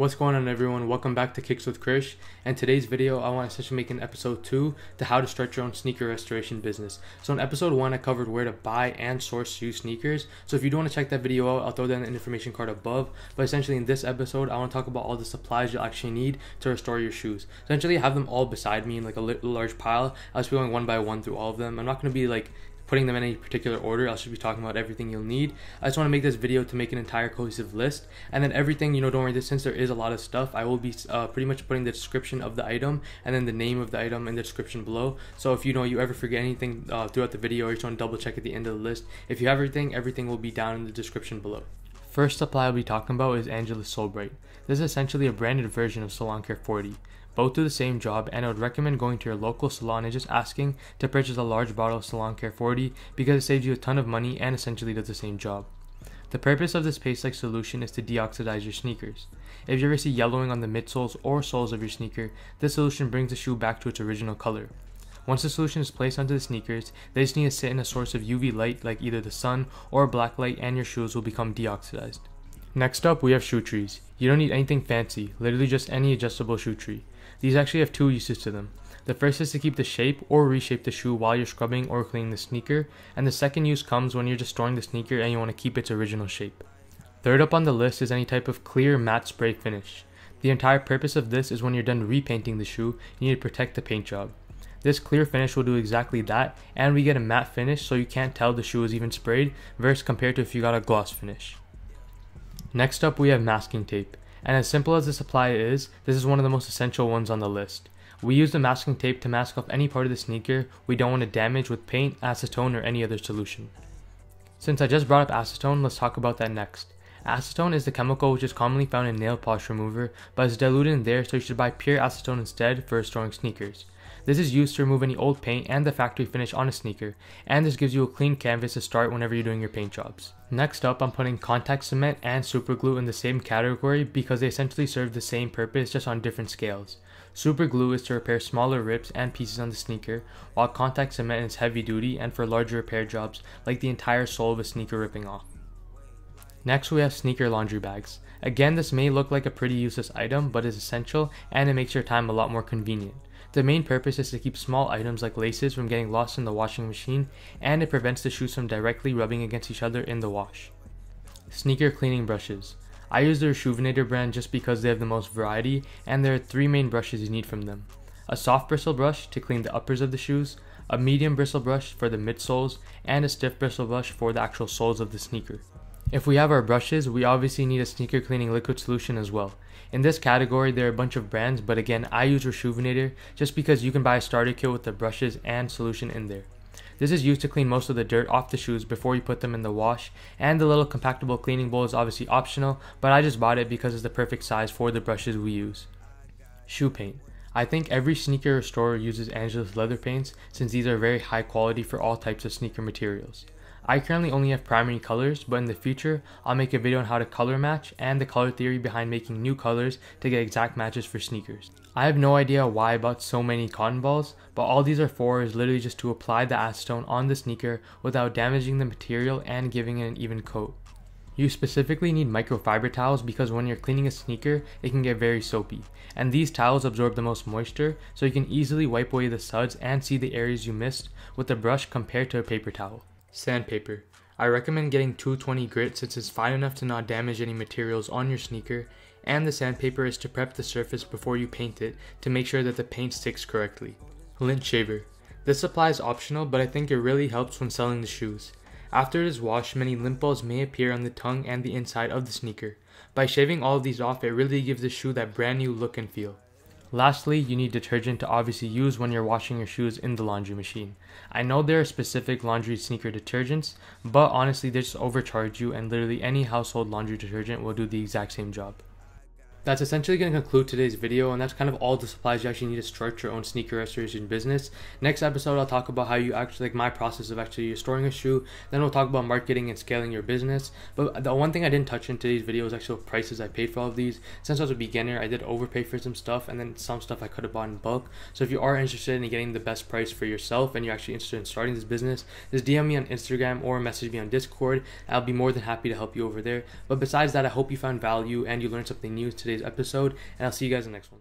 What's going on everyone? Welcome back to Kicks with Krish. And today's video, I want to essentially make an episode 2 to how to start your own sneaker restoration business. So in episode 1, I covered where to buy and source used sneakers. So if you do want to check that video out, I'll throw that in the information card above. But essentially in this episode, I want to talk about all the supplies you'll actually need to restore your shoes. Essentially, I have them all beside me in like a large pile. I'll just be going one by one through all of them. I'm not going to be like putting them in any particular order. I'll just be talking about everything you'll need. I just want to make this video to make an entire cohesive list. And then everything, you know, don't worry, since there is a lot of stuff, I will be uh, pretty much putting the description of the item and then the name of the item in the description below. So if you know you ever forget anything uh, throughout the video or you just want to double check at the end of the list, if you have everything, everything will be down in the description below. First supply I'll be talking about is Angelus Sole Bright. This is essentially a branded version of Salon Care 40. Both do the same job, and I would recommend going to your local salon and just asking to purchase a large bottle of Salon Care 40 because it saves you a ton of money and essentially does the same job. The purpose of this paste-like solution is to deoxidize your sneakers. If you ever see yellowing on the midsoles or soles of your sneaker, this solution brings the shoe back to its original color. Once the solution is placed onto the sneakers, they just need to sit in a source of UV light like either the sun or black light and your shoes will become deoxidized. Next up, we have shoe trees. You don't need anything fancy, literally just any adjustable shoe tree. These actually have two uses to them. The first is to keep the shape or reshape the shoe while you're scrubbing or cleaning the sneaker, and the second use comes when you're just storing the sneaker and you want to keep its original shape. Third up on the list is any type of clear matte spray finish. The entire purpose of this is when you're done repainting the shoe, you need to protect the paint job. This clear finish will do exactly that, and we get a matte finish so you can't tell the shoe is even sprayed, versus compared to if you got a gloss finish. Next up we have masking tape. And as simple as the supply is, this is one of the most essential ones on the list. We use the masking tape to mask off any part of the sneaker we don't want to damage with paint, acetone, or any other solution. Since I just brought up acetone, let's talk about that next. Acetone is the chemical which is commonly found in nail polish remover, but is diluted in there so you should buy pure acetone instead for restoring sneakers. This is used to remove any old paint and the factory finish on a sneaker, and this gives you a clean canvas to start whenever you're doing your paint jobs. Next up, I'm putting contact cement and super glue in the same category because they essentially serve the same purpose just on different scales. Super glue is to repair smaller rips and pieces on the sneaker, while contact cement is heavy duty and for larger repair jobs like the entire sole of a sneaker ripping off. Next we have sneaker laundry bags. Again this may look like a pretty useless item but is essential and it makes your time a lot more convenient. The main purpose is to keep small items like laces from getting lost in the washing machine, and it prevents the shoes from directly rubbing against each other in the wash. Sneaker cleaning brushes. I use the Reshoevn8r brand just because they have the most variety, and there are three main brushes you need from them. A soft bristle brush to clean the uppers of the shoes, a medium bristle brush for the midsoles, and a stiff bristle brush for the actual soles of the sneaker. If we have our brushes, we obviously need a sneaker cleaning liquid solution as well. In this category, there are a bunch of brands, but again, I use Reshoevn8r just because you can buy a starter kit with the brushes and solution in there. This is used to clean most of the dirt off the shoes before you put them in the wash, and the little compactable cleaning bowl is obviously optional, but I just bought it because it's the perfect size for the brushes we use. Shoe paint. I think every sneaker restorer uses Angelus leather paints since these are very high quality for all types of sneaker materials. I currently only have primary colors, but in the future, I'll make a video on how to color match and the color theory behind making new colors to get exact matches for sneakers. I have no idea why I bought so many cotton balls, but all these are for is literally just to apply the acetone on the sneaker without damaging the material and giving it an even coat. You specifically need microfiber towels because when you're cleaning a sneaker, it can get very soapy. And these towels absorb the most moisture, so you can easily wipe away the suds and see the areas you missed with a brush compared to a paper towel. Sandpaper. I recommend getting 220 grit since it's fine enough to not damage any materials on your sneaker, and the sandpaper is to prep the surface before you paint it to make sure that the paint sticks correctly. Lint shaver. This supply is optional, but I think it really helps when selling the shoes. After it is washed, many lint balls may appear on the tongue and the inside of the sneaker. By shaving all of these off, it really gives the shoe that brand new look and feel. Lastly, you need detergent to obviously use when you're washing your shoes in the laundry machine. I know there are specific laundry sneaker detergents, but honestly, they just overcharge you, and literally any household laundry detergent will do the exact same job that's essentially going to conclude today's video and that's kind of all the supplies you actually need to start your own sneaker restoration business. Next episode i'll talk about how you actually like my process of actually storing a shoe. Then we'll talk about marketing and scaling your business. But the one thing i didn't touch in today's video is actual prices. I paid for all of these. Since i was a beginner i did overpay for some stuff and then some stuff i could have bought in bulk. So if you are interested in getting the best price for yourself and you're actually interested in starting this business just dm me on instagram or message me on discord. I'll be more than happy to help you over there. But besides that i hope you found value and you learned something new today today's episode, and I'll see you guys in the next one.